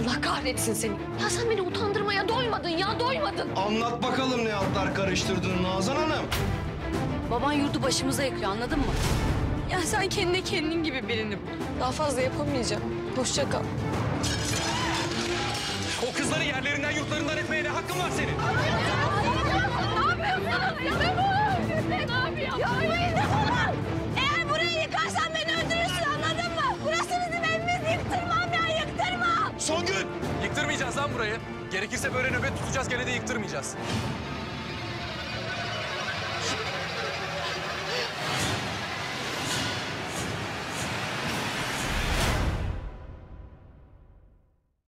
Allah kahretsin seni. Ya sen beni utandırmaya doymadın ya doymadın. Anlat bakalım ne altlar karıştırdın Nazan Hanım. Baban yurdu başımıza yıkıyor anladın mı? Ya sen kendine kendin gibi birini bul. Daha fazla yapamayacağım. Hoşça kal. O kızları yerlerinden yurtlarından etmeye ne hakkın var senin? Yıktırma. Son gün! Yıktırmayacağız lan burayı. Gerekirse böyle nöbet tutacağız gene de yıktırmayacağız.